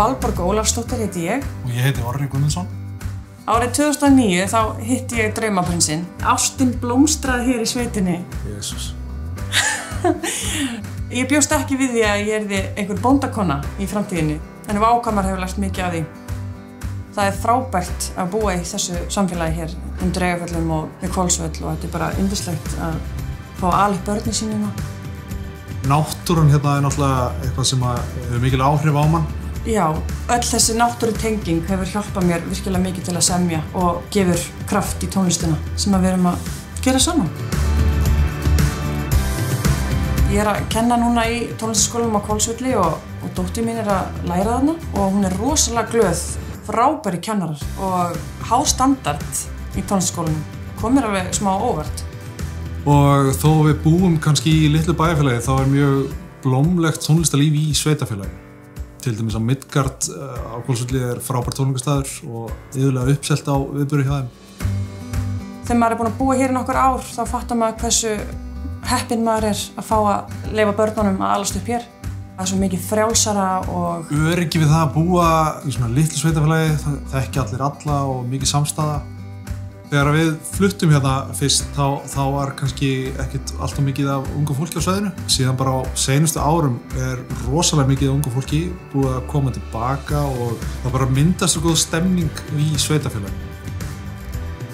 Valborg Ólafsdóttir heiti ég. Og ég heiti Orri Guðmundsson. Árið 2009 þá hitti ég draumaprinsinn. Ástin blómstraði hér í sveitinni. Jésús. Ég bjóst ekki við því að ég erði einhver bóndakonna í framtíðinni. En vákamar hefur lært mikið af því. Það er frábært að búa í þessu samfélagi hér um dreigaföllum og við kólsvöll og þetta er bara yndislegt að fá alveg börni sínina. Náttúrun hérna er náttúrulega eitthvað sem hefur mikil áhrif á mann. Já, öll þessi náttúru tenging hefur hjálpað mér virkilega mikið til að semja og gefur kraft í tónlistina sem að við erum að gera saman. Ég er að kenna núna í tónlistaskólum á Kólsvölli og, og dóttir mín er að læra þarna og hún er rosalega glöð, frábæri kennarar og hástandard í tónlistaskólunum. Komir alveg smá óvart. Og þó við búum kannski í litlu bæjarfélagi þá er mjög blómlegt tónlistalíf í sveitafélagi. Til dæmis á Midgard á Kólsvölli er frábært tónlingastæður og yfirlega uppselt á viðböru hjá þeim. Þegar maður er búin að búa hér í nokkur ár þá fattar maður hversu heppinn maður er að fá að leifa börnunum að alast upp hér. Það er svo mikið frjálsara og... Öryggi við það að búa í svona litlu sveitafélagi, það þekki allir alla og mikið samstaða. Þegar við fluttum hérna fyrst þá, þá var kannski ekkert alltaf mikið af ungu fólki á sveðinu. Síðan bara á seinustu árum er rosalega mikið af ungu fólki búið að koma tilbaka og það bara myndast svo góð stemning í sveitafélagi.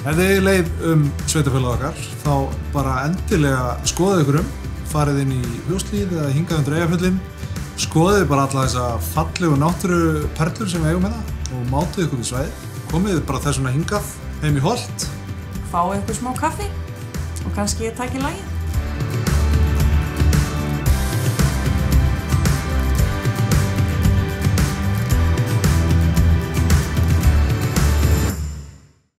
Ef þið leið um sveitafélag okkar þá bara endilega skoðið ykkur um, farið inn í hjóslíð eða hingað undir eigafjöldin, skoðið bara alla þessa fallegu náttúru perlur sem við eigum hérna og mátið ykkur við svæði, komið bara þessuna hingað heim í holt. Fáið ykkur smá kaffi og kannski takk í lagi.